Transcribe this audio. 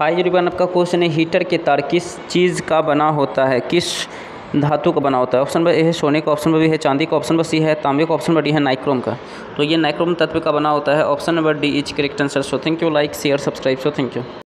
High रिबन आपका question है हीटर के तार किस चीज़ का बना होता है? किस धातु का बना होता है? ऑप्शन नंबर ए है सोने का, ऑप्शन नंबर बी है चांदी का, ऑप्शन नंबर सी है तांबे का, ऑप्शन नंबर डी है नाइक्रोम का। तो ये नाइक्रोम तत्व का बना होता है, option number D is correct answer. So thank you like share subscribe so thank you